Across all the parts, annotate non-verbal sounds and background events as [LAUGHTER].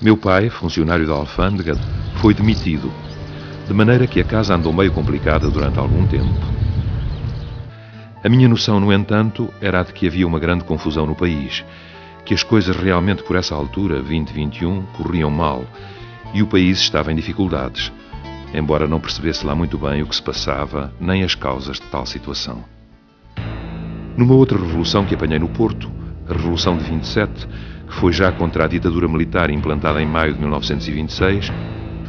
Meu pai, funcionário da alfândega, foi demitido, de maneira que a casa andou meio complicada durante algum tempo. A minha noção, no entanto, era a de que havia uma grande confusão no país, que as coisas realmente por essa altura, 2021, corriam mal e o país estava em dificuldades, embora não percebesse lá muito bem o que se passava nem as causas de tal situação. Numa outra revolução que apanhei no Porto, a Revolução de 27, que foi já contra a ditadura militar implantada em maio de 1926,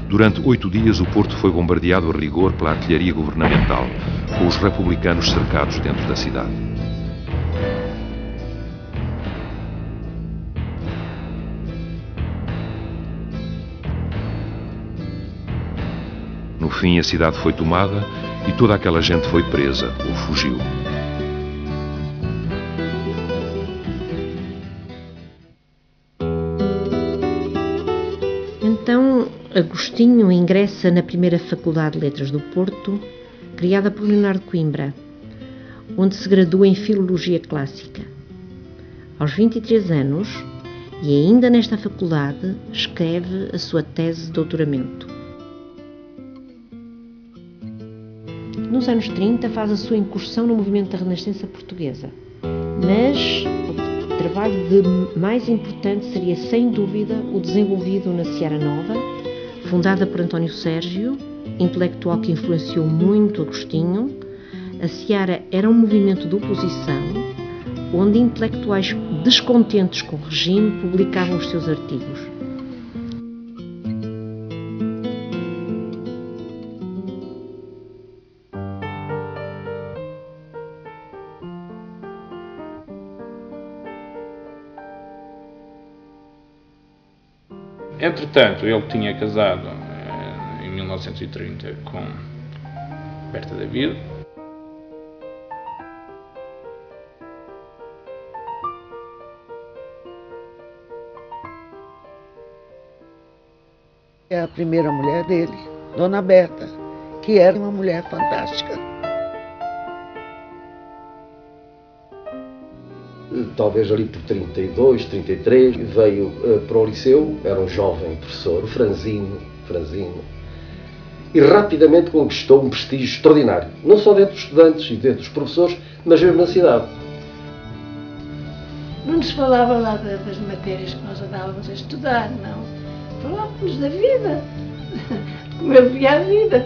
durante oito dias o Porto foi bombardeado a rigor pela artilharia governamental, com os republicanos cercados dentro da cidade. No fim, a cidade foi tomada e toda aquela gente foi presa ou fugiu. Agostinho ingressa na primeira Faculdade de Letras do Porto, criada por Leonardo Coimbra, onde se gradua em Filologia Clássica. Aos 23 anos, e ainda nesta faculdade, escreve a sua tese de doutoramento. Nos anos 30 faz a sua incursão no movimento da Renascença Portuguesa, mas o trabalho de mais importante seria sem dúvida o desenvolvido na Seara Nova, fundada por António Sérgio, intelectual que influenciou muito Agostinho. A Seara era um movimento de oposição, onde intelectuais descontentes com o regime publicavam os seus artigos. Entretanto, ele tinha casado eh, em 1930 com Berta David. É a primeira mulher dele, Dona Berta, que era uma mulher fantástica. Talvez ali por 32, 33, veio uh, para o liceu, era um jovem professor, franzino, franzino, e rapidamente conquistou um prestígio extraordinário, não só dentro dos estudantes e dentro dos professores, mas mesmo na cidade. Não nos falava lá das matérias que nós andávamos a estudar, não. Falávamos da vida, [LAUGHS] como ele via a vida,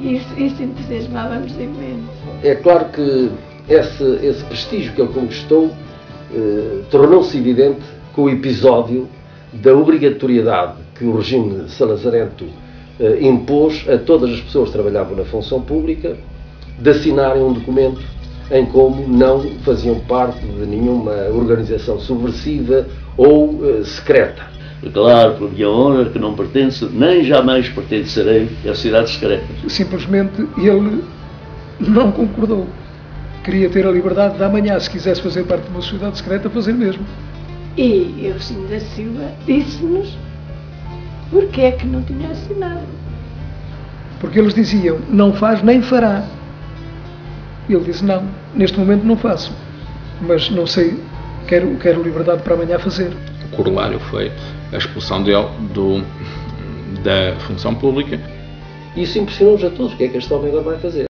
e isso, isso entusiasmava-nos imenso. É claro que esse, esse prestígio que ele conquistou eh, tornou-se evidente com o episódio da obrigatoriedade que o regime salazarento eh, impôs a todas as pessoas que trabalhavam na função pública de assinarem um documento em como não faziam parte de nenhuma organização subversiva ou eh, secreta. Declaro por minha honra que não pertence, nem jamais pertencerei à cidade secreta. Simplesmente ele não concordou queria ter a liberdade de amanhã, se quisesse fazer parte de uma sociedade secreta, fazer mesmo. E Eusinho da Silva disse-nos porque é que não tinha assinado. Porque eles diziam, não faz nem fará. Ele disse, não, neste momento não faço. Mas não sei, quero, quero liberdade para amanhã fazer. O corolário foi a expulsão dele do, da função pública. Isso impressionou-nos a todos. O que é que este homem agora vai fazer?